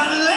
Canada.